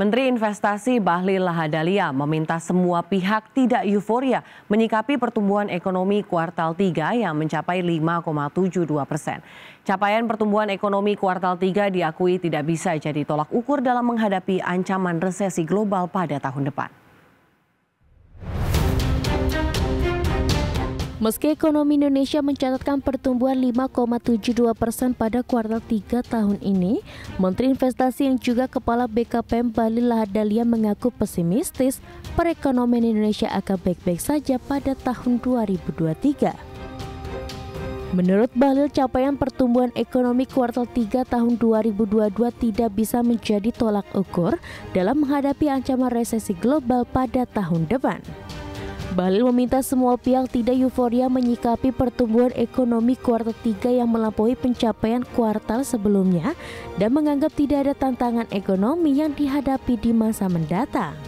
Menteri Investasi Bahlil Lahadalia meminta semua pihak tidak euforia menyikapi pertumbuhan ekonomi kuartal 3 yang mencapai 5,72 persen. Capaian pertumbuhan ekonomi kuartal 3 diakui tidak bisa jadi tolak ukur dalam menghadapi ancaman resesi global pada tahun depan. Meski ekonomi Indonesia mencatatkan pertumbuhan 5,72 persen pada kuartal 3 tahun ini, Menteri Investasi yang juga Kepala BKPM Bali Lahadalia mengaku pesimistis perekonomian Indonesia akan baik-baik saja pada tahun 2023. Menurut Bahlil, capaian pertumbuhan ekonomi kuartal 3 tahun 2022 tidak bisa menjadi tolak ukur dalam menghadapi ancaman resesi global pada tahun depan. Balil meminta semua pihak tidak euforia menyikapi pertumbuhan ekonomi kuartal 3 yang melampaui pencapaian kuartal sebelumnya dan menganggap tidak ada tantangan ekonomi yang dihadapi di masa mendatang.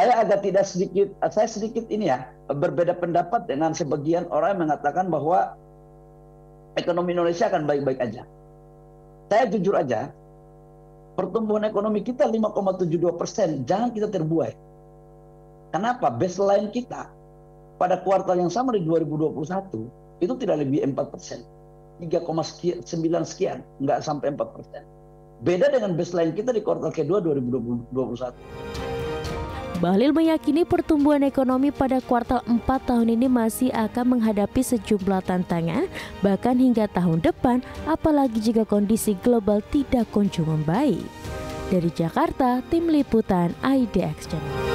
Saya agak tidak sedikit, saya sedikit ini ya, berbeda pendapat dengan sebagian orang yang mengatakan bahwa ekonomi Indonesia akan baik-baik aja. Saya jujur aja, pertumbuhan ekonomi kita 5,72 persen, jangan kita terbuai Kenapa? Baseline kita pada kuartal yang sama di 2021 itu tidak lebih 4 persen. 3,9 sekian, nggak sampai 4 persen. Beda dengan baseline kita di kuartal kedua 2021. Bahlil meyakini pertumbuhan ekonomi pada kuartal 4 tahun ini masih akan menghadapi sejumlah tantangan bahkan hingga tahun depan apalagi jika kondisi global tidak kunjung membaik. Dari Jakarta, Tim Liputan IDX Channel.